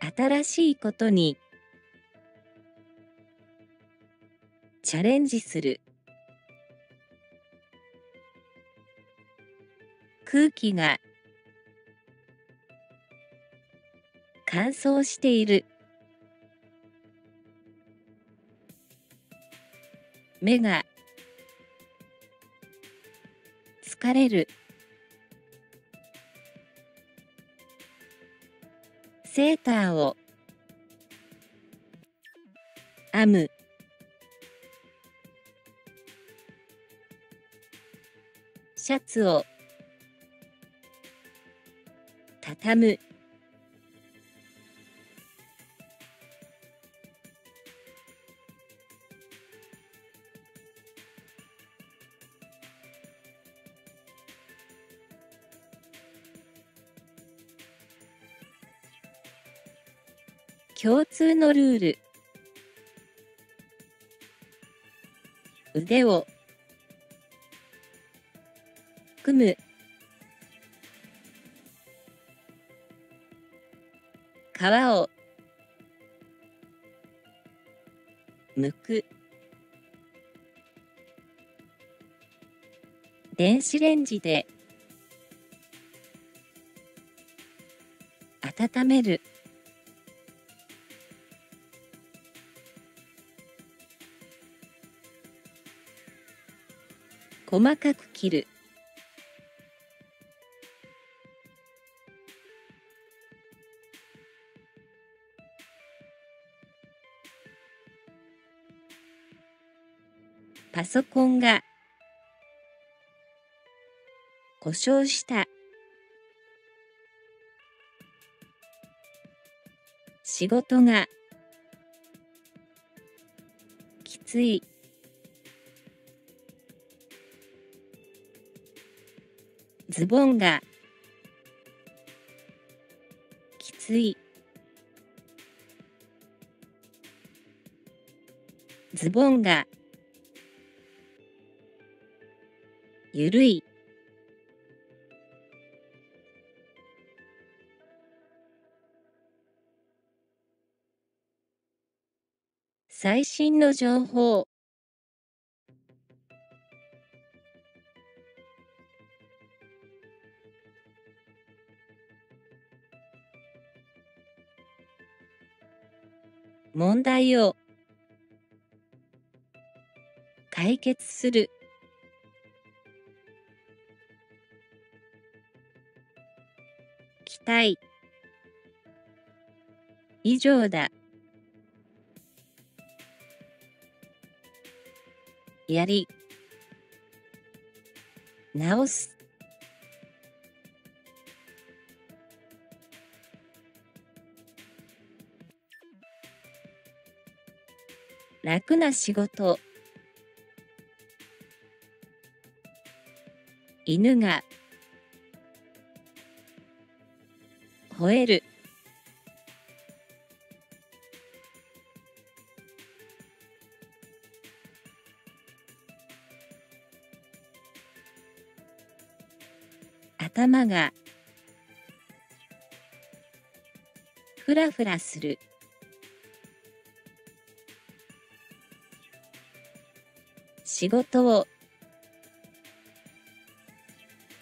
新しいことにチャレンジする。空気が乾燥している。目が疲れる。セーターを。編む。シャツを。畳む。共通のルール。腕を組む。皮を剥く。電子レンジで温める。細かく切る。パソコンが故障した。仕事がきつい。ズボンがきつい。ズボンがゆるい。最新の情報。問題を解決する。期待。以上だ。やり。直す。楽な仕事。犬が吠える。頭がふらふらする。仕事を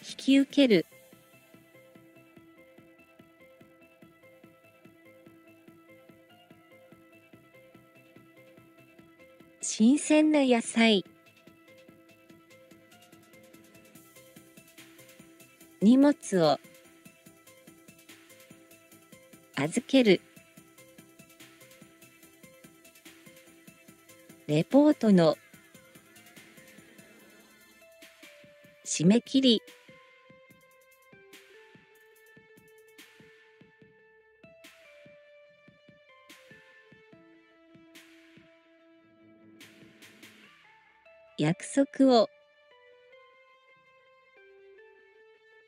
引き受ける。新鮮な野菜。荷物を預ける。レポートの締め切り。約束を。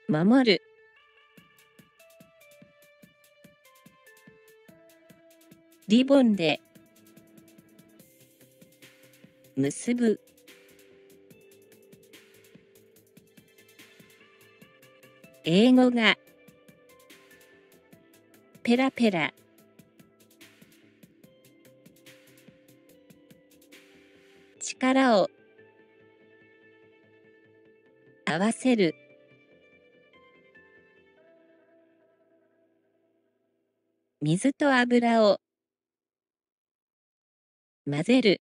守る。リボンで。結ぶ。英語がペラペラ。力を合わせる。水と油を混ぜる。